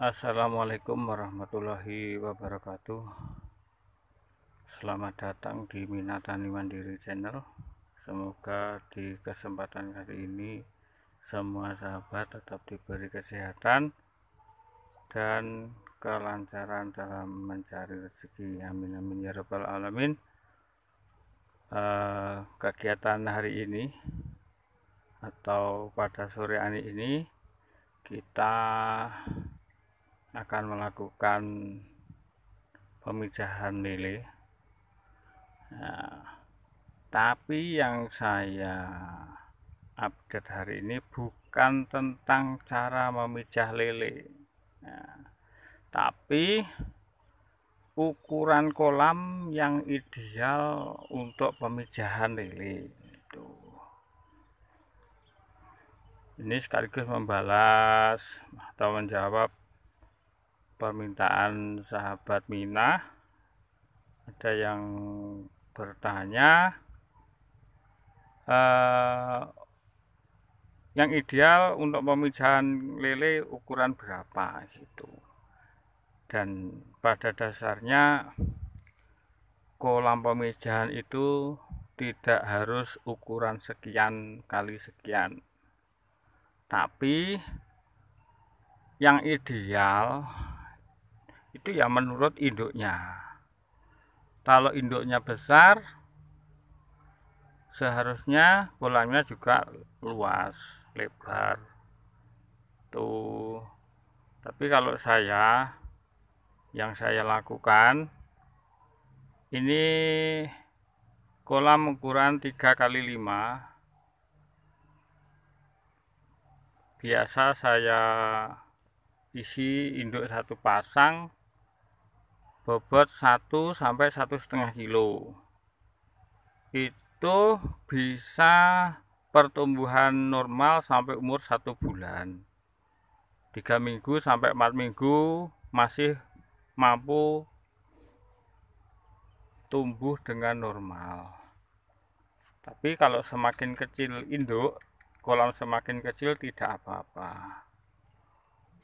Assalamualaikum warahmatullahi wabarakatuh. Selamat datang di Minatani Mandiri Channel. Semoga di kesempatan kali ini Semua sahabat tetap diberi kesehatan Dan kelancaran dalam mencari rezeki. Amin amin ya rabbal alamin. Uh, Kegiatan hari ini Atau pada sore hari ini kita akan melakukan pemijahan lele nah, tapi yang saya update hari ini bukan tentang cara memijah lele. Nah, tapi ukuran kolam yang ideal untuk pemijahan lele itu ini sekaligus membalas atau menjawab permintaan sahabat Mina ada yang bertanya eh, yang ideal untuk pemijahan lele ukuran berapa? Gitu. Dan pada dasarnya kolam pemijahan itu tidak harus ukuran sekian kali sekian. Tapi yang ideal itu ya menurut induknya. Kalau induknya besar seharusnya kolamnya juga luas lebar. Tuh. Tapi kalau saya yang saya lakukan ini kolam ukuran 3 kali 5 biasa saya isi induk satu pasang bobot 1 sampai satu setengah kilo. Itu bisa pertumbuhan normal sampai umur satu bulan. Tiga minggu sampai empat minggu masih mampu tumbuh dengan normal. Tapi kalau semakin kecil induk kolam semakin kecil tidak apa-apa.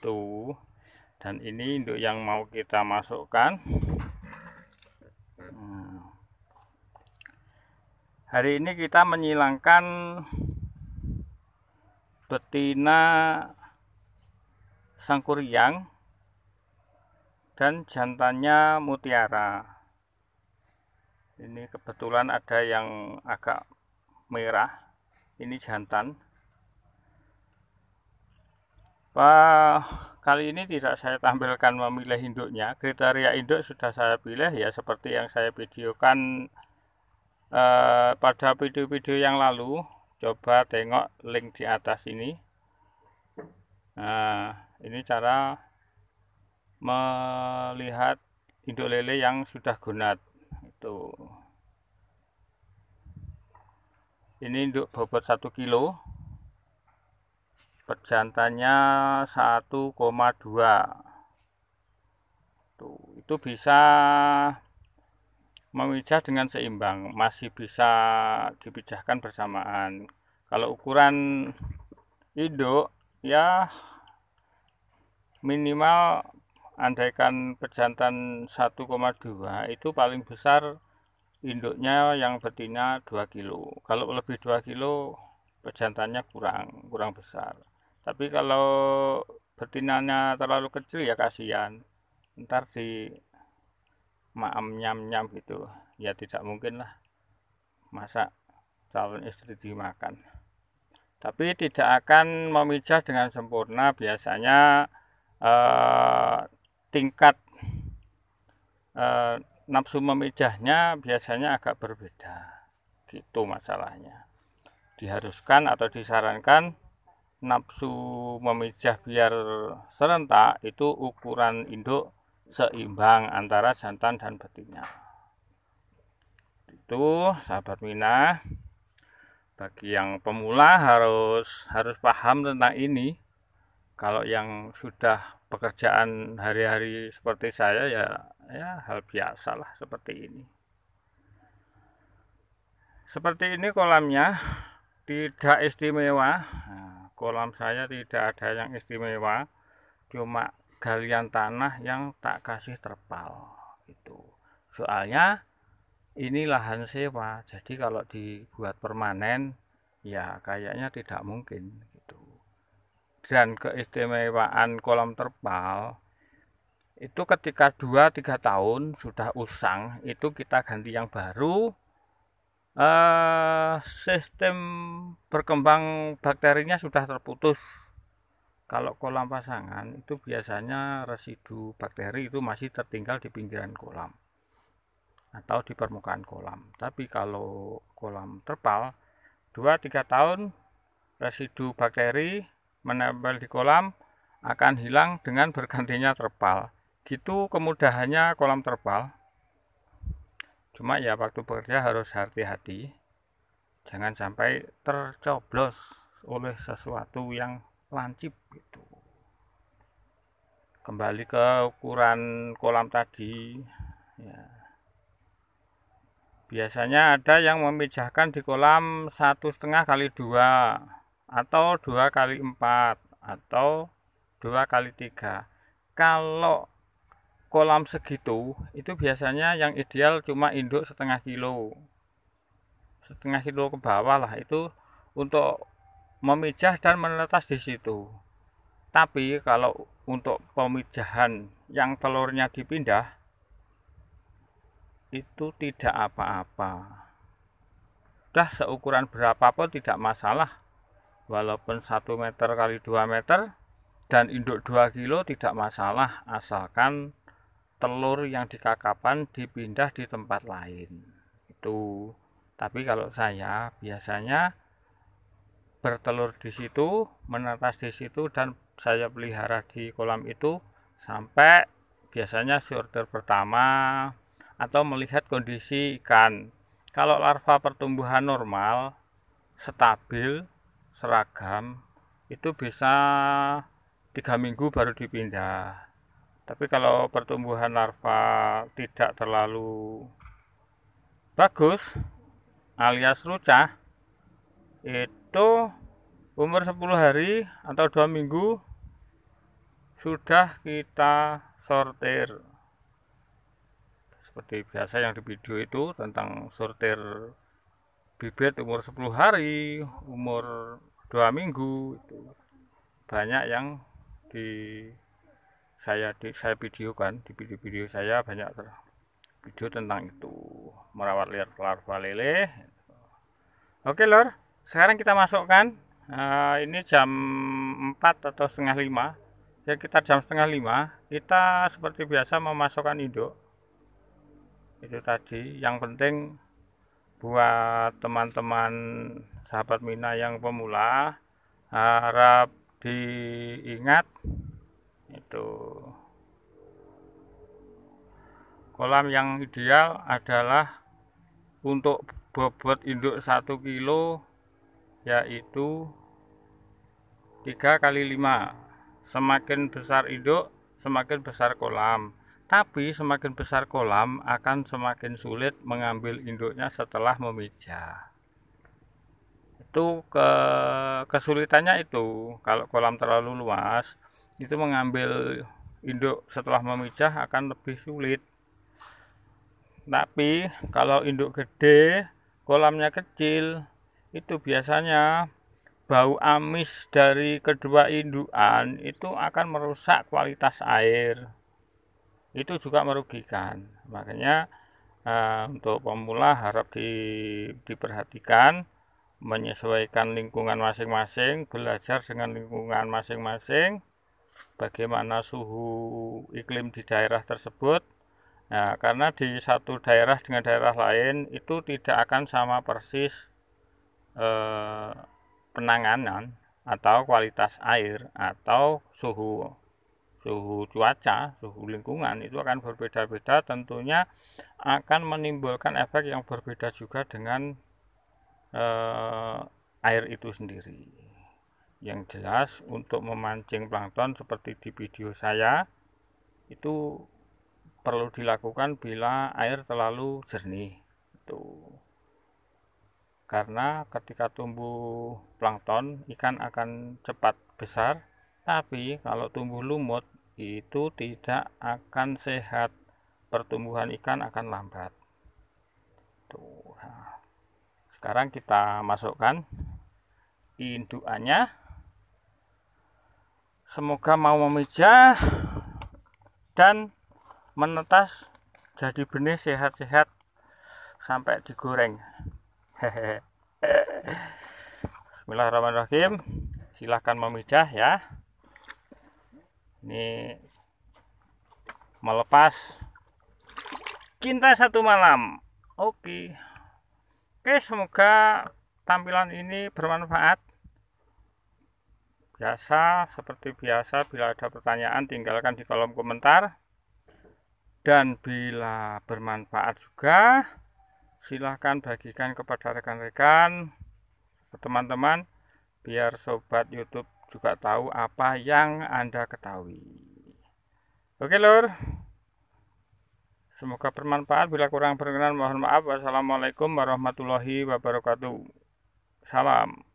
Tuh dan ini induk yang mau kita masukkan. Hmm. hari ini kita menyilangkan betina sangkuriang dan jantannya mutiara. Ini kebetulan ada yang agak merah. Ini jantan Pak kali ini tidak saya tampilkan memilih induknya. Kriteria induk sudah saya pilih ya seperti yang saya videokan eh, pada video-video yang lalu. Coba tengok link di atas ini. Nah ini cara melihat induk lele yang sudah gunat itu. Ini induk bobot 1 kilo pejantannya 1,2 tuh itu bisa memijah dengan seimbang masih bisa dipijahkan bersamaan. Kalau ukuran induk ya minimal andaikan pejantan 1,2 itu paling besar induknya yang betina 2 kilo. Kalau lebih 2 kilo pejantannya kurang kurang besar tapi kalau betinanya terlalu kecil ya kasihan. Ntar di maam nyam nyam gitu. Ya tidak mungkin lah masa calon istri dimakan. Tapi tidak akan memijah dengan sempurna. Biasanya eh, tingkat eh, nafsu memijahnya biasanya agak berbeda. Gitu masalahnya. Diharuskan atau disarankan nafsu memijah biar serentak itu ukuran induk seimbang antara jantan dan betina. Itu sahabat Mina bagi yang pemula harus harus paham tentang ini. Kalau yang sudah pekerjaan hari-hari seperti saya ya ya hal biasa lah seperti ini. Seperti ini kolamnya tidak istimewa kolam saya tidak ada yang istimewa cuma galian tanah yang tak kasih terpal itu soalnya ini lahan sewa jadi kalau dibuat permanen ya kayaknya tidak mungkin gitu. Dan keistimewaan kolam terpal itu ketika 2-3 tahun sudah usang itu kita ganti yang baru eh, sistem berkembang bakterinya sudah terputus. Kalau kolam pasangan itu biasanya residu bakteri itu masih tertinggal di pinggiran kolam atau di permukaan kolam. Tapi kalau kolam terpal 2-3 tahun residu bakteri menempel di kolam akan hilang dengan bergantinya terpal. Gitu kemudahannya kolam terpal cuma ya waktu bekerja harus hati-hati. Jangan sampai tercoblos oleh sesuatu yang lancip gitu. Kembali ke ukuran kolam tadi ya. Biasanya ada yang memijahkan di kolam satu setengah kali dua atau dua kali empat atau dua kali tiga. Kalau kolam segitu itu biasanya yang ideal cuma induk setengah kilo setengah kilo ke bawah lah itu untuk memijah dan menetas di situ. Tapi kalau untuk pemijahan yang telurnya dipindah itu tidak apa-apa. Dah seukuran berapapun tidak masalah. Walaupun 1 meter kali 2 meter dan induk 2 kilo tidak masalah asalkan telur yang dikakapan dipindah di tempat lain. Itu. Tapi kalau saya biasanya bertelur di situ, menetas di situ dan saya pelihara di kolam itu sampai biasanya sorter pertama atau melihat kondisi ikan. Kalau larva pertumbuhan normal, stabil, seragam, itu bisa tiga minggu baru dipindah. Tapi kalau pertumbuhan larva tidak terlalu bagus, alias rucah, itu umur 10 hari atau dua minggu sudah kita sortir. Seperti biasa yang di video itu tentang sortir bibit umur 10 hari umur dua minggu itu banyak yang di saya di saya videokan di video-video saya banyak ter, video tentang itu merawat liar larva lele. Oke lor sekarang kita masukkan uh, ini jam 4 atau setengah 5 ya kita jam setengah 5 kita seperti biasa memasukkan induk. Itu tadi yang penting buat teman-teman sahabat Mina yang pemula harap diingat itu. Kolam yang ideal adalah untuk bobot induk 1 kilo yaitu 3 kali 5 semakin besar induk semakin besar kolam. Tapi semakin besar kolam akan semakin sulit mengambil induknya setelah memijah itu ke kesulitannya itu. Kalau kolam terlalu luas itu mengambil induk setelah memijah akan lebih sulit. Tapi kalau induk gede kolamnya kecil itu biasanya bau amis dari kedua indukan itu akan merusak kualitas air. Itu juga merugikan. Makanya uh, untuk pemula harap di, diperhatikan menyesuaikan lingkungan masing-masing belajar dengan lingkungan masing-masing bagaimana suhu iklim di daerah tersebut nah, karena di satu daerah dengan daerah lain itu tidak akan sama persis eh, penanganan atau kualitas air atau suhu suhu cuaca, suhu lingkungan itu akan berbeda-beda tentunya akan menimbulkan efek yang berbeda juga dengan eh, air itu sendiri. Yang jelas untuk memancing plankton seperti di video saya itu perlu dilakukan bila air terlalu jernih. Itu karena ketika tumbuh plankton ikan akan cepat besar tapi kalau tumbuh lumut itu tidak akan sehat pertumbuhan ikan akan lambat tuh nah. sekarang kita masukkan indukannya semoga mau memijah dan menetas jadi benih sehat-sehat sampai digoreng. Bismillahirrahmanirrahim. Silahkan memijah ya. Ini melepas cinta satu malam. Oke. Oke semoga tampilan ini bermanfaat biasa seperti biasa bila ada pertanyaan tinggalkan di kolom komentar. Dan bila bermanfaat juga silahkan bagikan kepada rekan-rekan teman-teman biar sobat YouTube juga tahu apa yang Anda ketahui. Oke lur. Semoga bermanfaat. Bila kurang berkenan mohon maaf. Wassalamualaikum warahmatullahi wabarakatuh. Salam